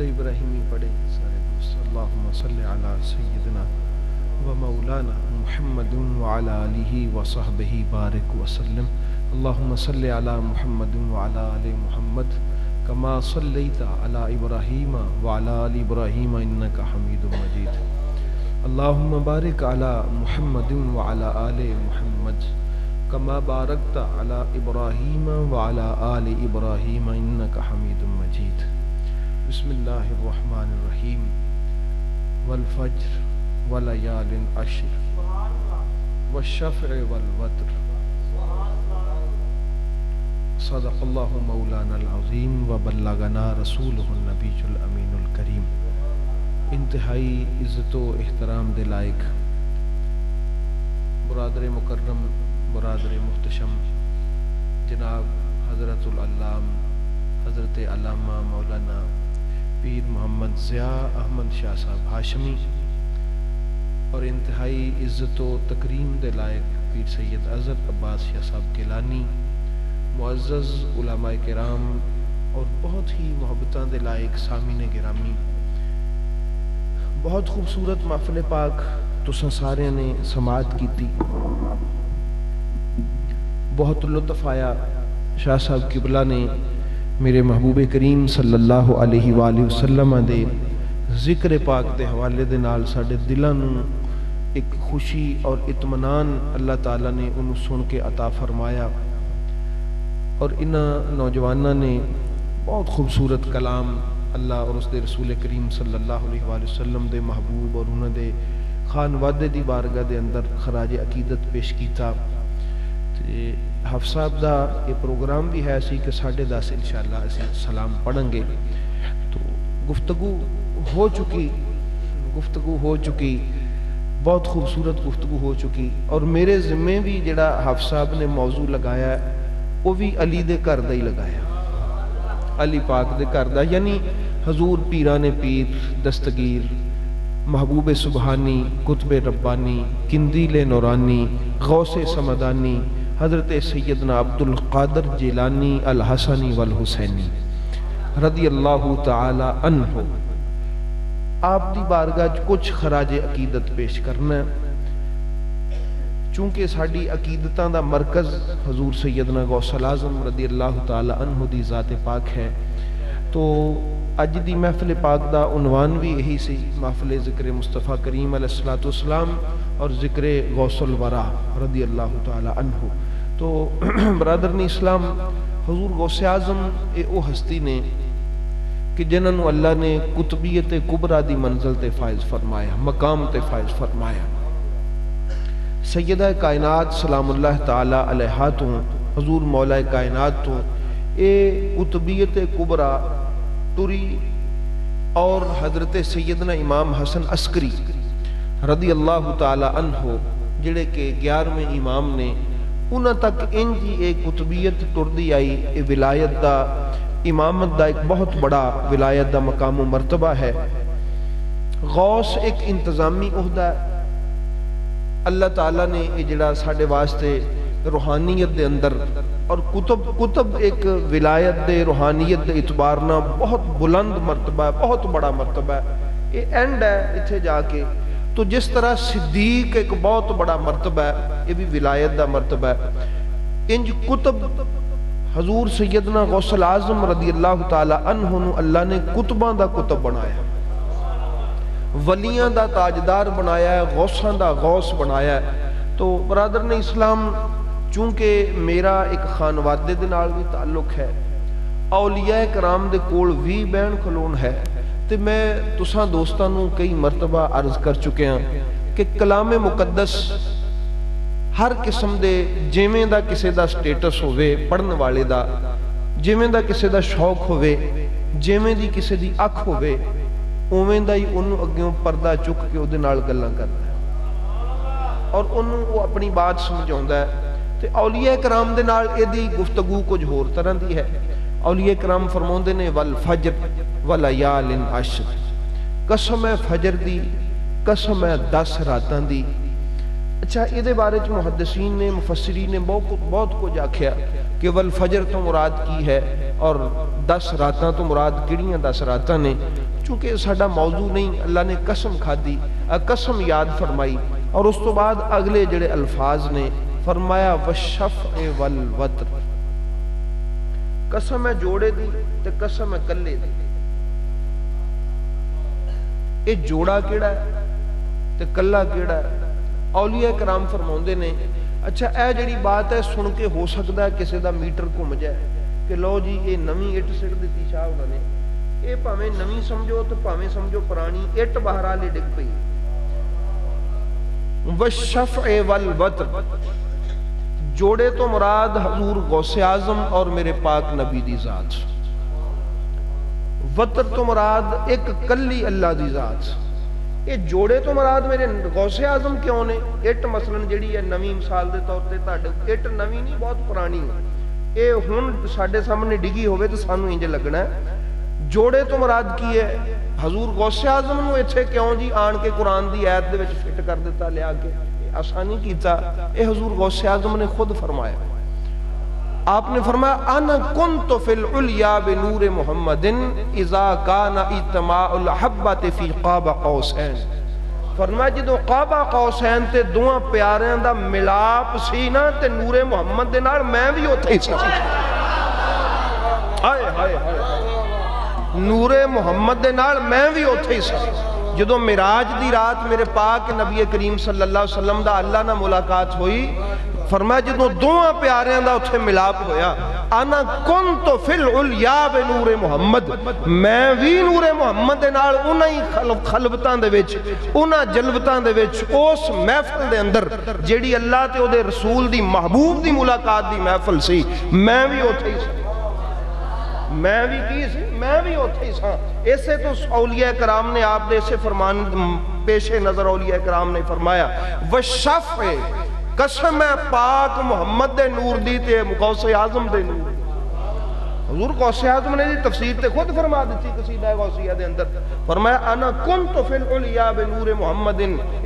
درود ابراہیمی پڑھے۔ سارے دوست، اللہم صلی علی سیدنا و مولانا محمد وعلى آلہ وصحبہ بارک وسلم۔ اللہم صلی علی محمد وعلى آل محمد کما صلیت علی ابراہیم وعلى آل ابراہیم انکا حمید مجید۔ اللہم بارک علی محمد وعلى آل محمد کما بارکت علی ابراہیم وعلى آل ابراہیم انکا حمید مجید۔ بسم اللہ الرحمن الرحیم. والفجر ولیال عشر. والشفع والوتر. صدق اللہ مولانا العظیم وبلغنا رسولہ النبی الامین الکریم. انتہائی عزت و احترام دے لائق برادر مکرم برادر محتشم، جناب حضرت العلام، حضرت علامہ مولانا پیر محمد ضیاء احمد شاہ صاحب ہاشمی اور انتہائی عزت و تکریم دے لائق پیر سید اظہر عباس شاہ صاحب کیلانی معزز علماء کرام اور بہت ہی محبتاں دے لائق سامین گرامی۔ بہت خوبصورت محفل پاک تساں سارے نے سماعت کیتی۔ بہت لطف آیا شاہ صاحب قبلہ نے میرے محبوب کریم صلی اللہ علیہ وآلہ وسلم دے ذکر پاک دے حوالے دے نال ساڑے دلوں ایک خوشی اور اطمینان اللہ تعالیٰ نے انہوں سن کے عطا فرمایا۔ اور انہ نوجوانہ نے بہت خوبصورت کلام اللہ اور اس دے رسول کریم صلی اللہ علیہ وآلہ وسلم دے محبوب اور انہوں دے خان وعدے دی بارگاہ دے اندر خراج عقیدت پیش کیتا۔ تے حف صاحب دا یہ پروگرام بھی ہے اسی کہ ساڑھے دس انشاءاللہ اسی سلام پڑھیں گے۔ تو گفتگو ہو چکی، گفتگو ہو چکی، بہت خوبصورت گفتگو ہو چکی۔ اور میرے ذمے بھی جڑا حف صاحب نے موضوع لگایا ہے، وہ بھی علی دے کر دا ہی لگایا۔ علی پاک دے کر دا یعنی حضور پیران پیر، دستگیر، محبوب سبحانی کتب ربانی، کندیل نورانی، غوث سمدانی حضرت سیدنا عبد القادر جیلانی الحسنی والحسینی رضی اللہ تعالی عنہ۔ آپ دی بارگاہ کچھ خراج عقیدت پیش کرنا۔ ہے چونکہ ساڑی عقیدتاں دا مرکز حضور سیدنا غوث العظم رضی اللہ تعالی عنہ دی ذات پاک ہے۔ تو اج دی محفل پاک دا عنوان بھی یہی سی، محفل ذکر مصطفیٰ کریم علیہ السلام اور ذکر غوث الورا رضی اللہ تعالی عنہ۔ تو برادرنی اسلام حضور غوث اعظم اے او ہستی نے کہ جنہوں اللہ نے کتبیت کبرا دی منزل تے فائز فرمایا، مقام تے فائز فرمایا۔ سیدہ کائنات سلام اللہ تعالی علیہ تو، حضور مولا کائنات تو، اے قطبیت کبرا ٹری اور حضرت سیدنا امام حسن عسکری رضی اللہ تعالی عنہ، جڑے کہ گیارہویں امام نے انہاں تک ان جی ایک قطبیت ٹردی آئی، اے ولایت دا، امامت دا ایک بہت بڑا ولایت دا مقام و مرتبہ ہے۔ غوث ایک انتظامی عہدہ ہے۔ اللہ تعالیٰ نے یہ جڑا ساڑھے واسطے روحانیت دے اندر اور کتب کتب ایک ولایت دے، روحانیت دے اعتبارنا بہت بلند مرتبہ ہے، بہت بڑا مرتبہ ہے۔ یہ اینڈ ہے، اتھے جا کے تو جس طرح صدیق ایک بہت بڑا مرتبہ ہے، یہ بھی ولایت دا مرتبہ ہے۔ انج کتب حضور سیدنا غوث العظم رضی اللہ تعالی عنہ اللہ نے کتباں دا کتب بنایا ولیاں دا تاجدار بنایا ہے، غوثاں دا غوث بنایا ہے۔ تو برادر نے اسلام، چونکہ میرا ایک خانوادے دے نال بھی تعلق ہے، اولیاء کرام دے کول بھی بین کھلون ہے۔ تے میں تساں دوستانوں کئی مرتبہ عرض کر چکے ہیں کہ کلام مقدس ہر قسم دے جیویں دا کسے دا سٹیٹس ہوئے پڑھن والے دا، جیویں دا کسے دا شوق ہوئے جیویں دی کسے دی اکھ ہوئے اوویں دا ہی انہوں اگیوں پردہ چک کے ادھے نال گلاں کرتا ہے۔ اور انہوں وہ اپنی بات سمجھاؤں ہے۔ تے اولیاء کرام دے نال اے گفتگو کچھ ہور طرح دی ہے۔ اولیاء کرام فرمون دے نے والفجر ولیال عشر. قسم ہے فجر دی قسم ہے دس راتاں دی. اچھا یہ بارے چ محدثین نے، مفسرین نے بہت بہت کچھ آکھیا کہ والفجر تو مراد کی ہے اور دس راتاں تو مراد کڑیاں دس راتاں نے؟ چونکہ ساڈا موضوع نہیں، اللہ نے قسم کھا دی قسم یاد فرمائی اور اس تو بعد اگلے جڑے الفاظ نے، فرمایا وشفع والوتر. قسم ہے جوڑے دی تے قسم ہے کلے دی۔ اے جوڑا کیڑا ہے تے کلا کیڑا ہے اولیاء کرام فرماؤندے نے اچھا اے جڑی بات ہے سن کے ہو سکتا ہے کسی دا میٹر گھوم جائے کہ لو جی یہ نویں اٹ سٹ دیتی شاہ انہوں نے یہ پاویں نویں سمجھو تو پاویں سمجھو پرانی اٹ بہرحال ڈگ پئی وشفع والوتر جوڑے تو مراد حضور غوث اعظم اور میرے پاک نبی دی ذات وطر تو مراد ایک کلی اللہ دی ذات۔ یہ جوڑے تو مراد میرے غوث اعظم کیوں نے؟ اٹ مثلا جڑی ہے نویں مثال دے طور تے تہاڈے اٹ نویں نہیں، بہت پرانی ہے۔ اے ہن ساڈے سامنے ڈگی ہوے تے سانو انج لگنا ہے۔ جوڑے تو مراد کی ہے؟ حضور غوث اعظم نو ایتھے کیوں جی آن کے قرآن دی ایت دے وچ فٹ کر دیتا لیا کے آسانی کیتا۔ اے حضور غوث اعظم نے خود فرمایا۔ آپ نے فرمایا، انا کنت فی العلیا بنور محمد اذا کان اتماع الحبت فی قاب قوسین. فرمایا، جدو قاب قوسین تے دوہاں پیاریاں دا ملاپ سی نا تے نور محمد دے نال میں بھی ہوتا ہی سا ہائے ہائے ہائے نور محمد دے نال میں بھی ہوتا ہی سا جدو مراج دی رات میرے پاک نبی کریم صلی اللہ علیہ وسلم دا اللہ نہ ملاقات ہوئی فرمایا جدو دوہاں پیاریاں دا اتھے ملاپ ہویا انا کن تو فی العلیا بے نور محمد؟ میں وی نور محمد دے نال انہا ہی خلبتان دے وچ انہا جلبتان دے وچ، اس محفل دے اندر جیڑی اللہ تے او دے رسول دی محبوب دی ملاقات دی محفل سی، میں بھی اتھے ہی سی میں بھی کی سی؟ میں بھی ہوتے ہی ساں۔ ایسے تو اولیاء کرام نے آپ نے اسے فرمان پیش نظر اولیاء کرام نے فرمایا وشف قسم ہے، پاک محمد دے نور دی تے مقوص اعظم دے نور حضور قوس اعظم نے تفسیر تے خود فرما دیتی قصیدہ غوثیہ دے اندر۔ فرمایا، انا کنت فی العلیاء بنور محمد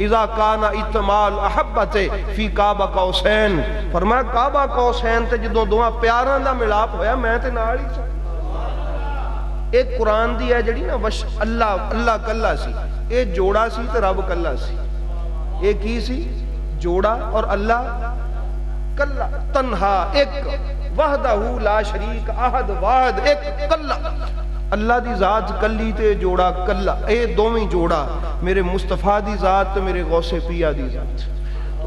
اذا کان اتمال احبت فی کعبہ قوسین فرمایا، کعبہ قوسین تے جدوں دوہاں پیاراں دا ملاپ ہویا، میں تے نال ہی سا۔ ایک قرآن دی ہے جڑی نا وش اللہ اللہ کلا سی۔ اے جوڑا سی تے رب کلا سی۔ اے کی سی؟ جوڑا اور اللہ کلا تنہا، ایک وحدہ لا شریک، احد، واحد، ایک کلا اللہ دی ذات کلی تے جوڑا کلا اے دومی جوڑا، میرے مصطفیٰ دی ذات تے میرے غوث پیا دی ذات۔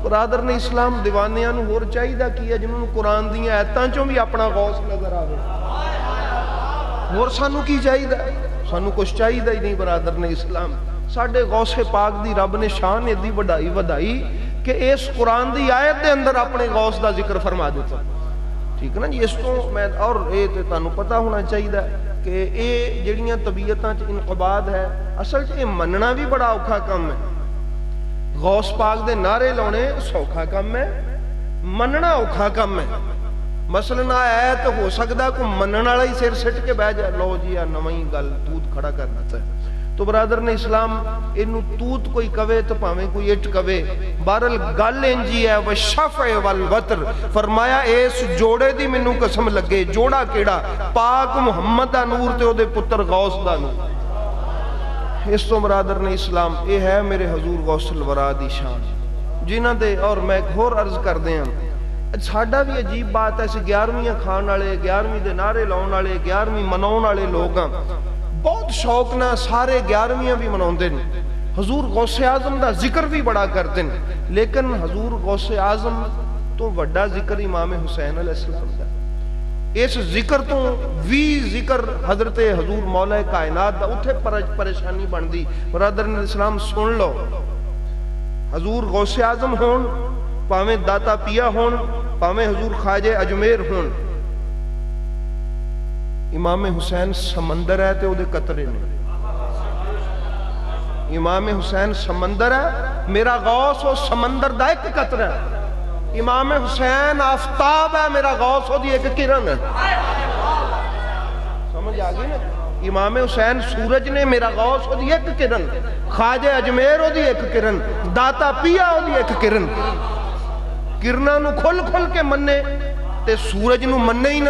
برادر نے اسلام دیوانیاں نو ہور چاہیدہ کیا جنہوں قرآن دیاں ایتاں چوں بھی اپنا غوث نظر آوے۔ اور سانو کی چاہیے سانو کچھ چاہیے ہی نہیں برادر نے اسلام۔ ساڑھے غوث پاک دی رب نے شان ادھی وڈائی وڈائی۔ کہ اس قرآن دی آیت دے اندر اپنے غوث دا ذکر فرما دیتا ٹھیک نا جی؟ اس کو میں اور اے تے تانوں پتہ ہونا چاہیے کہ اے جڑیاں طبیعتاں چ انقباد ہے، اصل چ اے مننا بھی بڑا اوکھا کم ہے۔ غوث پاک دے نعرے لانے سوکھا کم ہے، مننا اوکھا کم ہے۔ مثلا نہ آیا تو ہو سکتا کو منن والا ہی سر سٹ کے بہ جائے، لو جی آ نویں گل توت کھڑا کر دیتا ہے تو برادر نے اسلام انو توت کوئی کوے تو پاویں کوئی اٹ کوے بارل گل انجی ہے، وہ شفع والوتر۔ فرمایا، اس جوڑے دی منو قسم لگے۔ جوڑا کیڑا؟ پاک محمد دا نور تے او دے پتر غوث دا نور۔ اس تو برادر نے اسلام اے ہے میرے حضور غوث الورا دی شان۔ جنہ دے، اور میں ایک اور عرض کر دیں ہاں۔ ساڈا بھی عجیب بات ہے اسی گیارہویں کھان والے، گیارہویں دے نعرے لاؤن والے، گیارہویں مناؤن والے لوگ ہاں۔ بہت شوق نہ سارے گیارہویں بھی مناؤندے ہیں حضور غوث اعظم دا ذکر بھی بڑا کرتے ہیں لیکن حضور غوث اعظم تو وڈا ذکر امام حسین علیہ السلام دا۔ اس ذکر تو وی ذکر حضرت حضور مولا کائنات دا، اتھے پریشانی بن دی برادر اسلام سن لو۔ حضور غوث اعظم ہون، پاویں داتا پیا ہون، پاویں حضور خواجہ اجمیر ہون۔ امام حسین سمندر ہے تو وہ قطرے نے۔ امام حسین سمندر ہے، میرا غوث وہ سمندر دا ایک قطر ہے۔ امام حسین آفتاب ہے، میرا غوث وہ دی ایک کرن ہے۔ سمجھ آگئی نا؟ امام حسین سورج نے میرا غوث وہ دی ایک کرن، خواجہ اجمیر وہ دی ایک کرن، داتا پیا وہ دی ایک کرن۔ کرنہ نو کھل کھل کے مننے، تے سورج نو مننے ہی نہ۔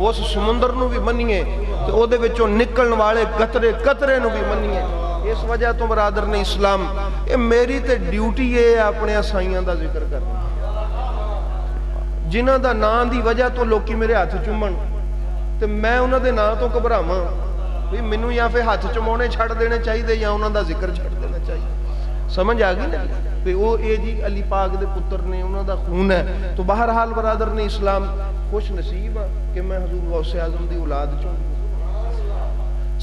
ਉਸ ਸਮੁੰਦਰ ਨੂੰ ਵੀ ਮੰਨੀਏ ਤੇ ਉਹਦੇ ਵਿੱਚੋਂ ਨਿਕਲਣ ਵਾਲੇ ਕਤਰੇ ਕਤਰੇ ਨੂੰ ਵੀ ਮੰਨੀਏ। ਇਸ ਵਜ੍ਹਾ ਤੋਂ ਬਰਾਦਰ ਨੇ ਇਸਲਾਮ, ਇਹ ਮੇਰੀ ਤੇ ਡਿਊਟੀ ਇਹ ਹੈ ਆਪਣੇ ਸਾਈਆਂ ਦਾ ਜ਼ਿਕਰ ਕਰਨਾ। ਜਿਨ੍ਹਾਂ ਦਾ ਨਾਂ ਦੀ ਵਜ੍ਹਾ ਤੋਂ ਲੋਕੀ ਮੇਰੇ ਹੱਥ ਚੁੰਮਣ, ਤੇ ਮੈਂ ਉਹਨਾਂ ਦੇ ਨਾਂ ਤੋਂ ਘਬਰਾਵਾਂ ਵੀ ਮੈਨੂੰ ਜਾਂ ਫਿਰ ਹੱਥ ਚੁਮਾਉਣੇ ਛੱਡ ਦੇਣੇ ਚਾਹੀਦੇ ਜਾਂ ਉਹਨਾਂ ਦਾ ਜ਼ਿਕਰ ਛੱਡ ਦੇਣਾ ਚਾਹੀਦਾ। سمجھ آگی گئی نا؟ پہ او اے جی علی پاک دے پتر نے انہوں دا خون ہے۔ تو بہرحال برادر نے اسلام، خوش نصیب ہے کہ میں حضور غوث عظم دی اولاد چون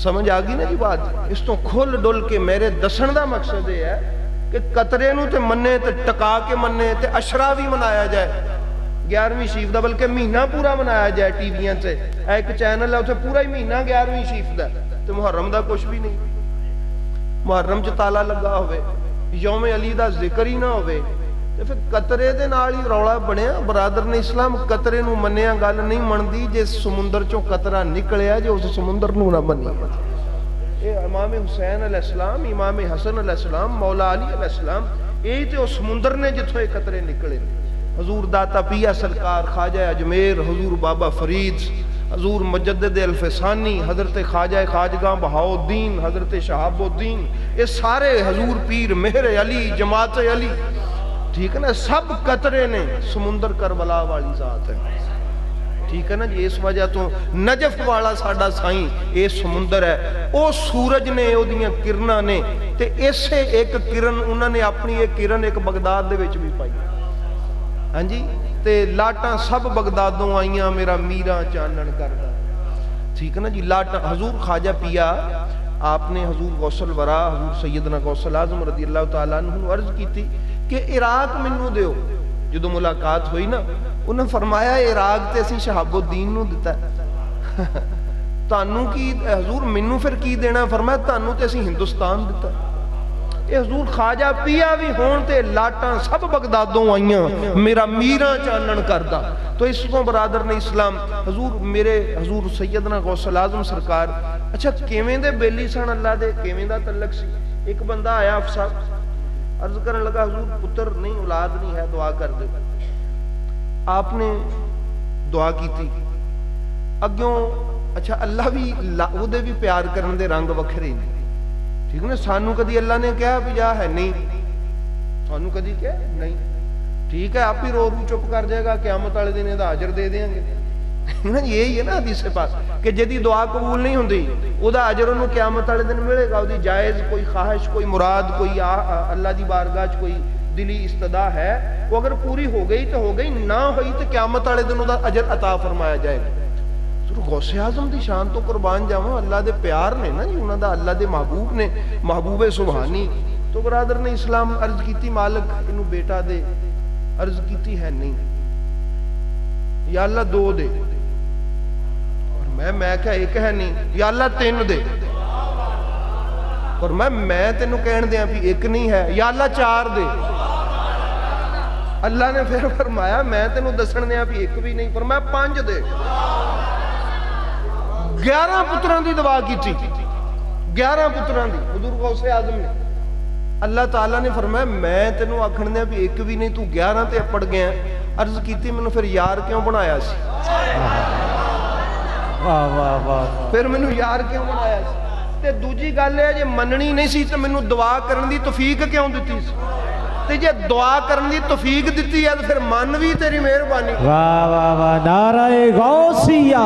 سمجھ آگی گئی نا جی بات؟ اس تو کھول ڈل کے میرے دسن دا مقصد ہے کہ قطرے نو تے منے تے ٹکا کے منے تے اشرا بھی منایا جائے۔ گیارویں شیف دا بلکہ مہینہ پورا منایا جائے ٹی ویاں سے ایک چینل ہے اسے پورا ہی مہینہ گیارویں شیف دا تو محرم دا کچھ بھی نہیں۔ محرم چ تالا لگا ہوئے۔ یوم علی دا ذکر ہی نہ ہوئے تو پھر قطرے دے ناری روڑا بنے ہیں برادر نے اسلام قطرے نو منے ہیں گالا نہیں من دی جے سمندر چوں قطرہ ہیں جے اسے سمندر نو نہ بنیا اے امام حسین علیہ السلام امام حسن علیہ السلام مولا علی علیہ السلام اے تے اس سمندر نے جتھوں اے قطرے نکلے حضور داتا پیہ سرکار خاجہ اجمیر حضور بابا فرید حضور مجدد الفسانی، حضرت خواجہ خواجگاں بہاؤدین حضرت شہاب الدین یہ سارے حضور پیر مہر علی، جماعت علی، ٹھیک ہے نا، سب قطرے نے سمندر کربلا والی ذات ہے۔ ٹھیک ہے نا جی اس وجہ تو نجف والا ساڑا سائیں اے سمندر ہے۔ او سورج نے، او دیاں کرنا نے، تے اسے ایک کرن انہوں نے اپنی ایک کرن ایک بغداد دے وچ بھی پائی۔ ہاں جی؟ تے لاٹاں سب بغدادوں آئیاں، میرا میرا چانن کردا ٹھیک ہے نا جی؟ لاٹاں، حضور خواجہ پیا، آپ نے حضور غوثل ورا، حضور سیدنا غوثل اعظم رضی اللہ تعالیٰ عنہ عرض کی تھی کہ عراق منو دیو۔ جدو ملاقات ہوئی نا انہوں فرمایا عراق تے اسی شہاب الدین نو دیتا ہے۔ تانوں کی، حضور منو پھر کی دینا؟ فرمایا تانوں تے اسی ہندوستان دیتا ہے۔ اے حضور خاجہ پیا بھی ہون تے لاٹاں سب بغدادوں آئیاں میرا میرہ چانن کردہ تو اس کو برادر نے اسلام حضور میرے حضور سیدنا غوث العظم سرکار اچھا کیمیں دے بیلی سان اللہ دے کیمیں دا تلق سی ایک بندہ آیا افسر عرض کرنے لگا حضور پتر نہیں اولاد نہیں ہے دعا کر دے آپ نے دعا کی تھی اگیوں اچھا اللہ بھی وہ دے بھی پیار کرنے دے رنگ وکھرے نہیں ٹھیک نا سانو کدی اللہ نے کیا بھی جا ہے نہیں۔ سانو کدی کیا نہیں۔ ٹھیک ہے، آپ ہی رو رو چپ کر جائے گا، قیامت والے دن یہ حاضر دے دیں گے۔ یہی ہے نا حدیث پاس کہ جدی دعا قبول نہیں ہوندی او دا انہوں قیامت والے دن ملے گا۔ او جائز کوئی خواہش، کوئی مراد، کوئی اللہ دی بارگاہ کوئی دلی استدا ہے، وہ اگر پوری ہو گئی تو ہو گئی، نہ ہوئی تو قیامت والے دن او اجر عطا فرمایا جائے گا۔ ਚਲੋ ਗੌਸੇ ਆਜ਼ਮ ਦੀ ਸ਼ਾਨ ਤੋਂ ਕੁਰਬਾਨ ਜਾਵਾਂ ਅੱਲਾ ਦੇ ਪਿਆਰ ਨੇ ਨਾ ਜੀ ਉਹਨਾਂ ਦਾ ਅੱਲਾ ਦੇ ਮਹਬੂਬ ਨੇ ਮਹਬੂਬੇ ਸੁਭਾਨੀ تو برادر نے اسلام عرض کیتی، مالک انو بیٹا دے عرض کیتی ہے نہیں۔ یا اللہ دو دے۔ اور میں میں کہا ایک ہے نہیں، یا اللہ تین دے۔ اور میں میں تینوں کہن دیا بھی ایک نہیں ہے، یا اللہ چار دے۔ اللہ نے پھر فرمایا، میں تینوں دسن دیا بھی ایک بھی نہیں فرمایا پانچ دے۔ 11 پتران دی دعا کی گیارہ 11 پتران دی۔ حضور غوث اعظم نے۔ اللہ تعالیٰ نے فرمایا میں تینوں آکھن دیا بھی ایک بھی نہیں تو 11 تے پڑ گیا عرض کیتی میں نے پھر یار کیوں بنایا سی؟ پھر میں نے یار کیوں بنایا سی؟ تے دوجی گل ہے جے مننی نہیں سی تے میں نے دعا کرن دی توفیق کیوں دیتی سی؟ تے جے دعا کرن دی توفیق دیتی ہے تو پھر من بھی تیری مہربانی۔ واہ واہ واہ۔ نعرہ غوثیہ۔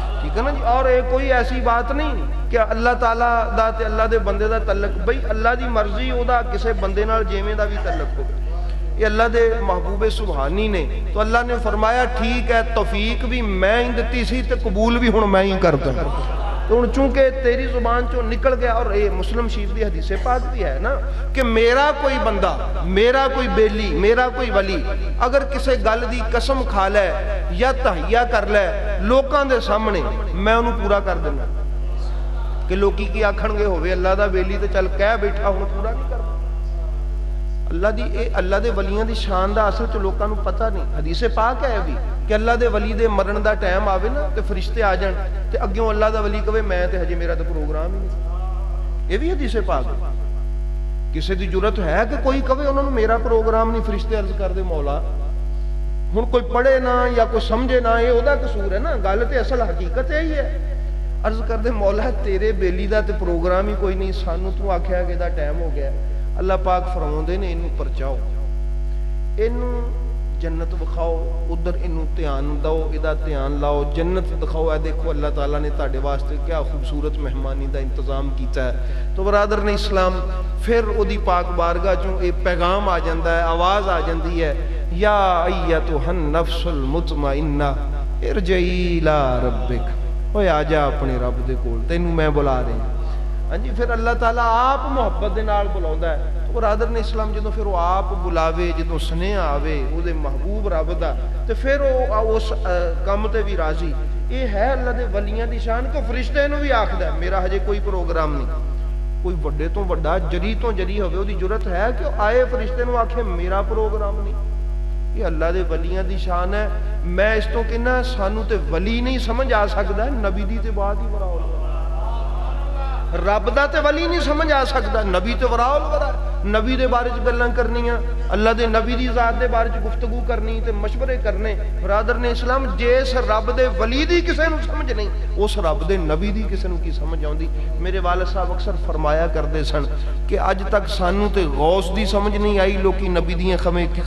ٹھیک ہے نا جی؟ اور یہ کوئی ایسی بات نہیں کہ اللہ تعالیٰ دا تے اللہ دے بندے دا تعلق بھئی اللہ دی مرضی او دا کسے بندے نال جیویں دا بھی تعلق ہو یہ اللہ دے محبوب سبحانی نے۔ تو اللہ نے فرمایا، ٹھیک ہے، توفیق بھی میں ہی دتی سی تے قبول بھی ہن میں ہی کرتا ਹੀ ਕਰਦਾ ਤੇ ਹੁਣ ਚੂੰਕਿ ਤੇਰੀ ਜ਼ੁਬਾਨ ਚੋਂ ਨਿਕਲ ਗਿਆ ਔਰ ਇਹ ਮੁਸਲਮ ਸ਼ਰੀਫ ਦੀ ਹਦੀਸੇ ਪਾਕ ਵੀ ਹੈ ਨਾ ਕਿ ਮੇਰਾ ਕੋਈ ਬੰਦਾ ਮੇਰਾ ਕੋਈ ਬੇਲੀ ਮੇਰਾ ਕੋਈ ਵਲੀ ਅਗਰ ਕਿਸੇ ਗੱਲ ਦੀ ਕਸਮ ਖਾ ਲੈ ਜਾਂ ਤਹਈਆ ਕਰ ਲੈ ਲੋਕਾਂ ਦੇ ਸਾਹਮਣੇ ਮੈਂ ਉਹਨੂੰ ਪੂਰਾ ਕਰ ਦਿੰਦਾ ਕਿ ਲੋਕੀ ਕੀ ਆਖਣਗੇ ਹੋਵੇ ਅੱਲਾ ਦਾ ਬੇਲੀ ਤੇ ਚੱਲ ਕਹਿ ਬੈਠਾ ਹੁਣ ਪੂਰਾ ਨਹੀਂ اللہ دی اے اللہ دے ولیاں دی شان دا اصل چ لوکاں نو پتہ نہیں۔ حدیث پاک ہے بھی کہ اللہ دے ولی دے مرن دا ٹائم آوے نا تے فرشتے آ تے اگیوں اللہ دا ولی کہے میں تے ہجے میرا تے پروگرام ہی نہیں۔ یہ بھی حدیث پاک ہے۔ کسے دی جرت ہے کہ کوئی کہے انہوں نے میرا پروگرام نہیں فرشتے عرض کر دے مولا۔ ہن کوئی پڑھے نہ یا کوئی سمجھے نہ یہ وہدا قصور ہے نا۔ گل تے اصل حقیقت یہی ہے۔ عرض کر دے مولا تیرے بیلی دا تے پروگرام ہی کوئی نہیں، سانو تو آکھیا کہ دا ٹائم ہو گیا۔ ہے ਅੱਲਾਹ ਪਾਕ ਫਰਮਾਉਂਦੇ ਨੇ ਇਹਨੂੰ ਪਰਚਾਓ ਇਹਨੂੰ ਜੰਨਤ ਵਿਖਾਓ ਉਧਰ ਇਹਨੂੰ ਧਿਆਨ ਦਿਓ ਇਹਦਾ ਧਿਆਨ ਲਾਓ ਜੰਨਤ ਦਿਖਾਓ ਇਹ ਦੇਖੋ ਅੱਲਾਹ ਤਾਲਾ ਨੇ ਤੁਹਾਡੇ ਵਾਸਤੇ ਕਿਆ ਖੂਬਸੂਰਤ ਮਹਿਮਾਨੀ ਦਾ ਇੰਤਜ਼ਾਮ ਕੀਤਾ ਹੈ ਤੋ ਬਰਾਦਰ ਨੇ ਇਸਲਾਮ ਫਿਰ ਉਹਦੀ ਪਾਕ ਬਾਰਗਾਹ ਚੋਂ ਇਹ ਪੈਗਾਮ ਆ ਜਾਂਦਾ ਹੈ ਆਵਾਜ਼ ਆ ਜਾਂਦੀ ਹੈ ਯਾ ਅਯਤੁਹਨ ਨਫਸੁਲ ਮੁਤਮਇਨਾ ਇਰਜਈ ਲਾ ਰੱਬਿਕ ਓਏ ਆ ਜਾ ਆਪਣੇ ਰੱਬ ਦੇ ਕੋਲ ہاں جی پھر اللہ تعالیٰ آپ محبت دے نال بلاوندا ہے۔ تو برادر نے اسلام جدوں پھر وہ آپ بلاوے، جدوں سنیہ آوے او دے محبوب رب دا، تے پھر او اس کم تے بھی راضی۔ یہ ہے اللہ دے ولیاں دی شان کہ فرشتے نو بھی آکھدا ہے، میرا ہجے کوئی پروگرام نہیں۔ کوئی وڈے تو بڑا جری تو جری ہوئے وہ دی جرت ہے کہ آئے فرشتے نو آکھے، میرا پروگرام نہیں۔ یہ اللہ دے ولیاں دی شان ہے۔ میں اس تو کہنا سانو تے ولی نہیں سمجھ آ سکدا نبی دی تے بعد ہی بڑا ہو رب دا تے ولی نہیں سمجھ آ سکتا۔ نبی تے ورا الورا نبی دے بارے چ کرنی کرنیاں اللہ دے نبی دی ذات دے بارے گفتگو کرنی تے مشورے کرنے۔ برادر نے اسلام جس رب دے ولی دی کسے نو سمجھ نہیں، اس رب دے نبی دی کسے نو کی سمجھ آوندی۔ میرے والد صاحب اکثر فرمایا کردے سن کہ اج تک سانو تے غوث دی سمجھ نہیں آئی لوکی نبی دیاں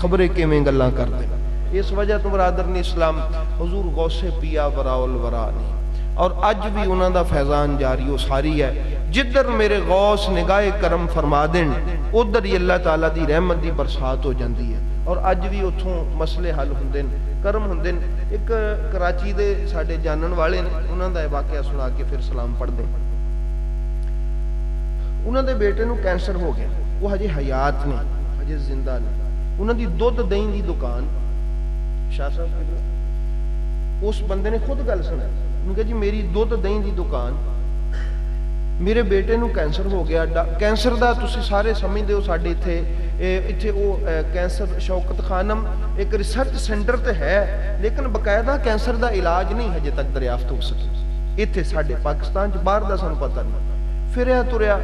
خبریں گلن کر دے اس وجہ تو برادر نے اسلام، حضور غوث پیا ورا الورا نہیں۔ اور اج بھی انہوں دا فیضان جاری ہو ساری ہے۔ جدر میرے غوث نگاہ کرم فرما دین، ادھر ہی اللہ تعالیٰ دی رحمت دی برسات ہو جاندی ہے۔ اور اج بھی اتھوں مسئلے حل ہوندے کرم ہوندے ایک کراچی دے ساڈے جانن والے نے واقعہ سنا کے پھر سلام پڑھ دیں انہاں دے بیٹے نو کینسر ہو گیا، وہ ہجے حیات نے، ہجے زندہ نے۔ انہوں نے دودھ دہی دی دکان، شاہ صاحب اس بندے نے خود گل سنا انہوں نے کہا جی میری دودھ دہی دی دکان ਮੇਰੇ ਬੇਟੇ ਨੂੰ ਕੈਂਸਰ ਹੋ ਗਿਆ ਕੈਂਸਰ ਦਾ ਤੁਸੀਂ ਸਾਰੇ ਸਮਝਦੇ ਹੋ ਸਾਡੇ ਇੱਥੇ ਇੱਥੇ ਉਹ ਕੈਂਸਰ, ਸ਼ੌਕਤ ਖਾਨਮ ਇੱਕ ਰਿਸਰਚ ਸੈਂਟਰ ਤੇ ਹੈ, ਲੇਕਿਨ ਬਕਾਇਦਾ ਕੈਂਸਰ ਦਾ ਇਲਾਜ ਨਹੀਂ ਹਜੇ ਤੱਕ ਦਰਿਆਫਤ ਹੋ ਸਕੀ ਇੱਥੇ ਸਾਡੇ ਪਾਕਿਸਤਾਨ 'ਚ ਬਾਹਰ ਦਾ ਸਾਨੂੰ ਪਤਾ ਨਹੀਂ। ਫਿਰਿਆ ਤੁਰਿਆ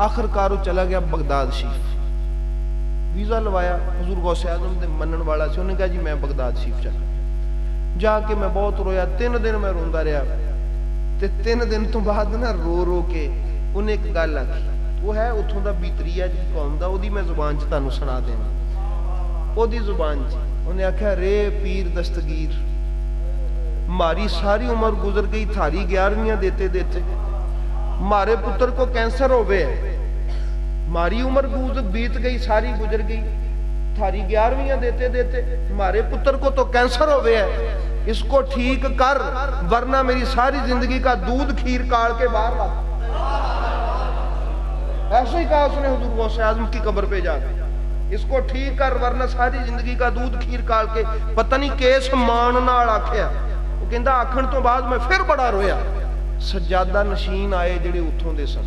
ਆਖਰਕਾਰ ਉਹ ਚਲਾ ਗਿਆ ਬਗਦਾਦ ਸ਼ੀਫ ਵੀਜ਼ਾ ਲਵਾਇਆ, ਹਜ਼ੂਰ ਗੌਸੇ ਆਜ਼ਮ ਦੇ ਮੰਨਣ ਵਾਲਾ ਸੀ, ਉਹਨੇ ਕਿਹਾ ਜੀ ਮੈਂ ਬਗਦਾਦ ਸ਼ੀਫ ਚਲਾ ਜਾ ਕੇ ਮੈਂ ਬਹੁਤ ਰੋਇਆ, ਤਿੰਨ ਦਿਨ ਮੈਂ ਰੋਂਦਾ ਰਿਹਾ। ਤੇ 3 ਦਿਨ ਤੋਂ ਬਾਅਦ ਨਾ ਰੋ ਰੋ ਕੇ ਉਹਨੇ ਇੱਕ ਗੱਲ ਆਖੀ। ਉਹ ਹੈ ਉੱਥੋਂ ਦਾ ਬੀਤਰੀਆ ਜੀ ਕੌਮ ਦਾ, ਉਹਦੀ ਮੈਂ ਜ਼ੁਬਾਨ 'ਚ ਤੁਹਾਨੂੰ ਸੁਣਾ ਦੇਣਾ ਉਹਦੀ ਜ਼ੁਬਾਨ 'ਚ ਉਹਨੇ ਆਖਿਆ, ਰੇ ਪੀਰ ਦਸਤਗੀਰ, ਮਾਰੀ ਸਾਰੀ ਉਮਰ ਗੁਜ਼ਰ ਗਈ, ਥਾਰੀ 11ਵੀਆਂ ਦੇਤੇ ਦੇਤੇ। ਮਾਰੇ ਪੁੱਤਰ ਕੋ ਕੈਂਸਰ ਹੋਵੇ। ਮਾਰੀ ਉਮਰ ਗੁਜ਼ ਬੀਤ ਗਈ, ਸਾਰੀ ਗੁਜ਼ਰ ਗਈ, ਥਾਰੀ 11ਵੀਆਂ ਦੇਤੇ ਦੇਤੇ। ਮਾਰੇ ਪੁੱਤਰ ਕੋ ਤੋ ਕੈਂਸਰ ਹੋਵੇ। ਹੈ اس کو ٹھیک کر، ورنہ میری ساری زندگی کا دودھ کھیر کاڑ کے باہر لا ایسے ہی کہا اس نے حضور غوث اعظم کی قبر پہ جا اس کو ٹھیک کر، ورنہ ساری زندگی کا دودھ کھیر کاڑ کے پتہ نہیں کیس مان نال آکھیا۔ وہ کہندا، آکھن تو بعد میں پھر بڑا رویا۔ سجادہ نشین آئے جڑے اتھوں دے سن۔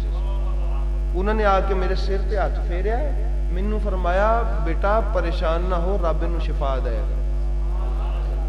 انہوں نے آ کے میرے سر تے ہاتھ پھیریا۔ مینوں فرمایا، بیٹا، پریشان نہ ہو، رب نو شفا دے۔ گا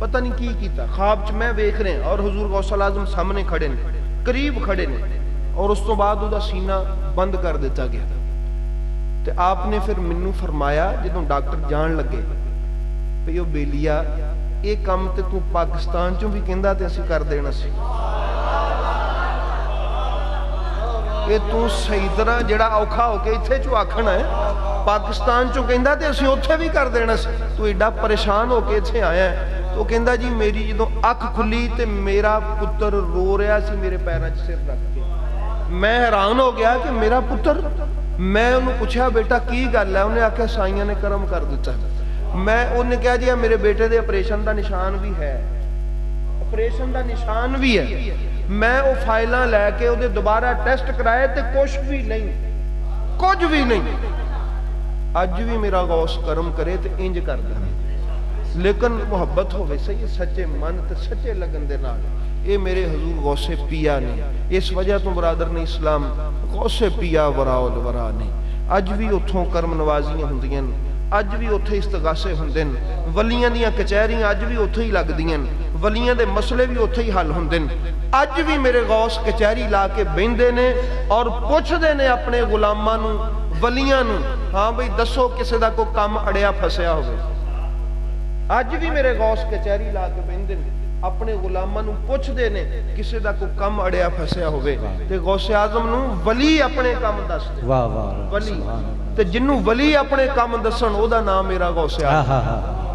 ਪਤਾ ਨਹੀਂ ਕੀ ਕੀਤਾ। ਖਾਬ 'ਚ ਮੈਂ ਵੇਖ ਰਿਹਾ ਔਰ ਹਜ਼ੂਰ ਗੌਸਲ ਆਜ਼ਮ ਸਾਹਮਣੇ ਖੜੇ ਨੇ, ਕਰੀਬ ਖੜੇ ਨੇ ਔਰ ਉਸ ਤੋਂ ਬਾਅਦ ਉਹਦਾ ਸੀਨਾ ਬੰਦ ਕਰ ਦਿੱਤਾ ਗਿਆ। ਤੇ ਆਪ ਨੇ ਫਿਰ ਮੈਨੂੰ ਫਰਮਾਇਆ, ਜਦੋਂ ਡਾਕਟਰ ਜਾਣ ਲੱਗੇ, ਵੀ ਉਹ ਬੇਲੀਆ, ਇਹ ਕੰਮ ਤੇ ਤੂੰ ਪਾਕਿਸਤਾਨ ਚੋਂ ਵੀ ਕਹਿੰਦਾ ਤੇ ਅਸੀਂ ਕਰ ਦੇਣਾ ਸੀ। ਇਹ ਤੂੰ ਸਹੀ ਤਰ੍ਹਾਂ ਜਿਹੜਾ ਔਖਾ ਹੋ ਕੇ ਇੱਥੇ ਚੋਂ ਆਖਣਾ ਹੈ, ਪਾਕਿਸਤਾਨ ਚੋਂ ਕਹਿੰਦਾ ਤੇ ਅਸੀਂ ਉੱਥੇ ਵੀ ਕਰ ਦੇਣਾ ਸੀ। ਤੂੰ ਐਡਾ ਪਰੇਸ਼ਾਨ ਹੋ ਕੇ ਇੱਥੇ ਆਇਆ ਹੈ। ਉਹ ਕਹਿੰਦਾ ਜੀ, ਮੇਰੀ ਜਦੋਂ ਅੱਖ ਖੁੱਲੀ ਤੇ ਮੇਰਾ ਪੁੱਤਰ ਰੋ ਰਿਹਾ ਸੀ, ਮੇਰੇ ਪੈਰਾਂ 'ਚ ਸਿਰ ਰੱਖ ਕੇ। ਮੈਂ ਹੈਰਾਨ ਹੋ ਗਿਆ ਕਿ ਮੇਰਾ ਪੁੱਤਰ? ਮੈਂ ਉਹਨੂੰ ਪੁੱਛਿਆ, ਬੇਟਾ, ਕੀ ਗੱਲ ਹੈ? ਉਹਨੇ ਆਖਿਆ, ਸਾਈਆਂ ਨੇ ਕਰਮ ਕਰ ਦਿੱਤਾ। ਮੈਂ, ਉਹਨੇ ਕਿਹਾ ਜੀ, ਇਹ ਮੇਰੇ ਬੇਟੇ ਦੇ ਆਪਰੇਸ਼ਨ ਦਾ ਨਿਸ਼ਾਨ ਵੀ ਹੈ। ਆਪਰੇਸ਼ਨ ਦਾ ਨਿਸ਼ਾਨ ਵੀ ਹੈ। ਮੈਂ ਉਹ ਫਾਈਲਾਂ ਲੈ ਕੇ ਉਹਦੇ ਦੁਬਾਰਾ ਟੈਸਟ ਕਰਾਏ ਤੇ ਕੁਝ ਵੀ ਨਹੀਂ। ਕੁਝ ਵੀ ਨਹੀਂ। ਅੱਜ ਵੀ ਮੇਰਾ ਗੌਸ ਕਰਮ ਕਰੇ ਤੇ ਇੰਜ ਕਰਦਾ لیکن محبت ہو ویسا یہ سچے منت سچے لگن دے نال۔ اے میرے حضور غوث پیا نے، اس وجہ تو برادر نے اسلام غوث پیا ورا الورا نے۔ اج بھی اتھوں کرم نوازیاں ہوندیاں اج بھی اتھے استغاثے ہوندے ہیں ولیاں دیاں کچہریاں اج بھی اتھے ہی لگ لگدیاں ولیاں دے مسئلے بھی اتھے ہی حل ہوندے ہیں اج بھی میرے غوث کچہری لا کے بیندے نے اور پوچھدے نے اپنے غلامانوں ولیاں نوں ہاں بھئی دسو کسے دا کو کام اڑیا پھسیا ہوئے ਅੱਜ ਵੀ ਮੇਰੇ ਗੌਸ ਕਚਹਿਰੀ ਲਾ ਕੇ ਬਹਿੰਦੇ ਨੇ ਆਪਣੇ ਗੁਲਾਮਾਂ ਨੂੰ ਪੁੱਛਦੇ ਨੇ ਕਿਸੇ ਦਾ ਕੋਈ ਕੰਮ ਅੜਿਆ ਫਸਿਆ ਹੋਵੇ ਤੇ ਗੌਸੇ ਆਜ਼ਮ ਨੂੰ ਵਲੀ ਆਪਣੇ ਕੰਮ ਦੱਸਦੇ ਵਾਹ ਵਾਹ ਵਲੀ। ਤੇ ਜਿੰਨੂੰ ਵਲੀ ਆਪਣੇ ਕੰਮ ਦੱਸਣ ਉਹਦਾ ਨਾਮ ਮੇਰਾ ਗੌਸੇ ਆਜ਼ਮ।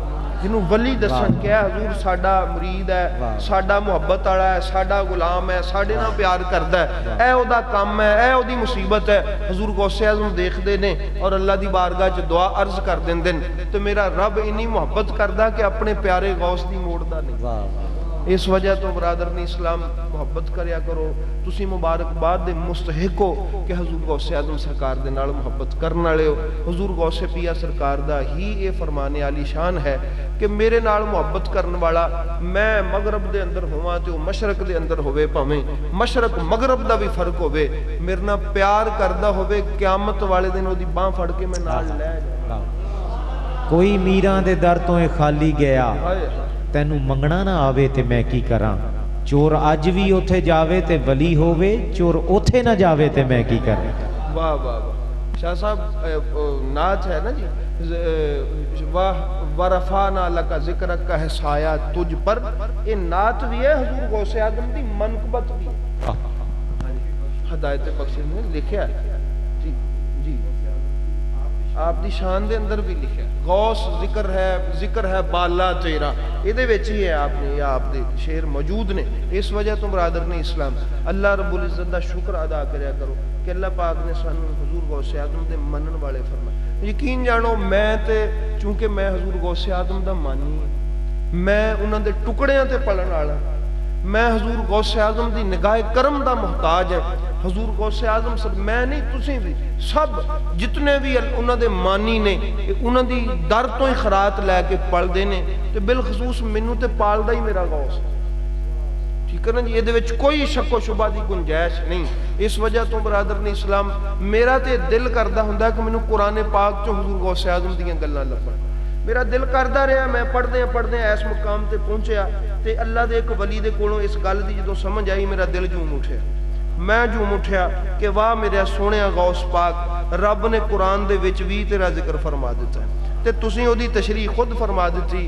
جنہوں ولی دسن کہ حضور ساڈا مرید ہے ساڈا محبت والا ہے ساڈا غلام ہے ساڈے نال پیار کردا ہے اے او دا کام ہے اے او دی مصیبت ہے حضور غوث اعظم دیکھدے نے اور اللہ دی بارگاہ چ دعا عرض کر دیندے تے میرا رب انی محبت کردا کہ اپنے پیارے غوث دی موڑدا نہیں اس وجہ تو برادران اسلام محبت کریا کرو۔ تسی مبارک مبارکباد دے مستحق ہو کہ حضور غوث اعظم سرکار دے نال محبت کرنا لے ہو۔ حضور غوث پیا سرکار دا ہی اے فرمانے علی شان ہے کہ میرے نال محبت کرن والا میں مغرب دے اندر ہوواں تے او مشرق دے اندر ہوے پاویں۔ مشرق مغرب دا بھی فرق ہوئے میرنا پیار کردہ ہوئے قیامت والے دن ہو دی بان فڑ کے میں نال لے جاواں کوئی میران دے در تو خالی گیا۔ تینو منگنا نہ آوے تے میں کی ਕਰਾਂ? چور آج بھی ਉਥੇ جاوے تے ولی ہووے چور ਉਥੇ نہ جاوے تے میں کی ਕਰਾਂ? واہ واہ واہ شاہ صاحب ناچ ہے نا جی ਵਾਹ ورفانا لکا ذکر کا ہے تجھ پر یہ نات بھی ہے حضور غوث آدم دی منقبت بھی ہے ہدایت بخشی نے لکھیا ہے آپ دی شان دے اندر بھی لکھا ہے غوث ذکر ہے ذکر ہے بالا تیرا یہ ویچی ہے آپ نے یہ آپ دے شیر موجود نے اس وجہ تم برادر نے اسلام اللہ رب العزت دا شکر ادا کریا کرو کہ اللہ پاک نے سن حضور غوث آدم دے منن والے فرمائے یقین جانو میں تے چونکہ میں حضور غوث آدم دا مانی میں انہوں دے ٹکڑیاں تے پلن والا میں حضور غوث اعظم دی نگاہ کرم دا محتاج ہے حضور غوث اعظم سب میں نہیں تسی بھی۔ سب جتنے بھی انہوں دے مانی نے انہاں دی در تو ہی خرات لے کے پلدے نے۔ تو بالخصوص مینوں تے پالدا ہی میرا غوث۔ ٹھیک ہے نا جی؟ یہ کوئی شک و شبہ دی گنجائش نہیں۔ اس وجہ تو برادر نے اسلام میرا تے دل کردا ہوندا کہ مینوں قرآن پاک چوں حضور غوث اعظم دیاں گلاں لبن میرا دل کردہ رہا، میں پڑھ دیں پڑھ پڑھدے ایس مقام تے پہنچیا تے اللہ دے ایک ولی دے کولوں اس گل دی جتوں سمجھ آئی، میرا دل جھوم اٹھیا میں جھوم اٹھیا کہ واہ میرے سونے غوث پاک، رب نے قرآن دے وچوی تیرا ذکر فرما دیتا ہے۔ تے تسیوں دی تشریح خود فرما دیتی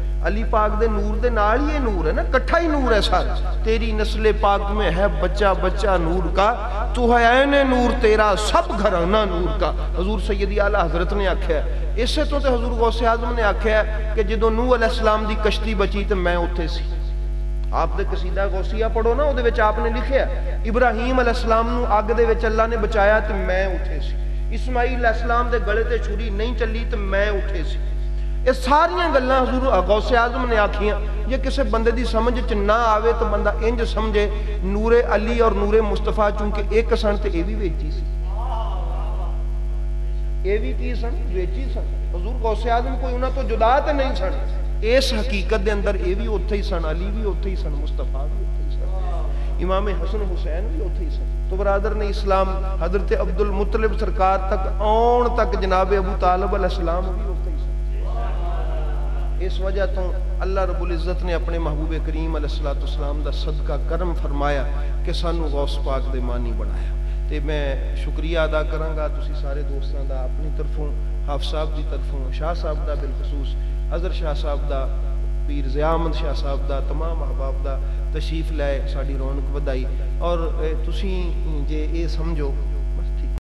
علی پاک دے نور دے نال ہی نور ہے نا، کٹھا ہی نور ہے سارا تیری نسل پاک میں ہے بچہ بچہ نور کا۔ تو ہے عین نور تیرا، سب گھرانا نور کا۔ حضور سیدی اعلیٰ حضرت نے آکھیا ہے۔ اسے تو تے حضور غوث اعظم نے آکھیا ہے کہ جدوں نوح علیہ السلام دی کشتی بچی تے میں اوتھے سی۔ آپ دے قصیدہ غوثیہ پڑھو نا او دے وچ آپ نے لکھیا ہے۔ ابراہیم علیہ السلام نو اگ دے وچ اللہ نے بچایا تے میں اوتھے سی۔ اسماعیل علیہ السلام دے گلے تے چھری نہیں چلی تے میں اوتھے سی۔ یہ ساریاں گلیں حضور غوث اعظم نے آکھیاں، یہ کسے بندے دی سمجھ چ نہ آوے تو بندہ انج سمجھے نور علی اور نور مصطفیٰ چونکہ ایک سن تے ایوی ویچی سی۔ ایوی کی سن؟ ویچی سن۔ حضور غوث اعظم کوئی انہاں تو جدا تے نہیں سن۔ اس حقیقت دے اندر ایوی بھی اوتھے ہی سن، علی بھی اوتھے ہی سن، مصطفیٰ بھی اوتھے ہی سن، امام حسن حسین بھی اوتھے ہی سن۔ تو برادر نے اسلام حضرت عبد المطلب سرکار تک آن تک جناب ابو طالب علیہ السلام بھی اوتھے اس وجہ تو اللہ رب العزت نے اپنے محبوب کریم علیہ السلام دا صدقہ کرم فرمایا کہ سانو غوث پاک دے مانی بنایا۔ تے میں شکریہ ادا کروں گا تسی سارے دوستاں دا اپنی طرفوں، حافظ صاحب دی طرفوں، شاہ صاحب دا بالخصوص، حضرت شاہ صاحب دا، پیر زیامد شاہ صاحب دا، تمام احباب دا تشریف لائے ساری رونق ودائی۔ اور تسی جے اے سمجھو